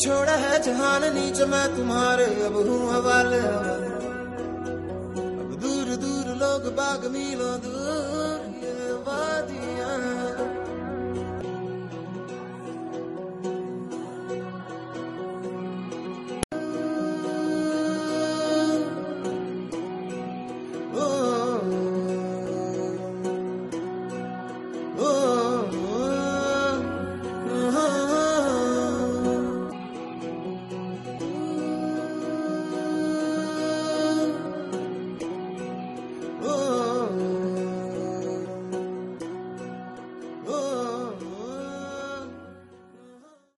छोड़ा है जहान नीच, मैं तुम्हारे अब हूँ हवाले। अब दूर दूर लोग बाग मिलो दूर, ये वादी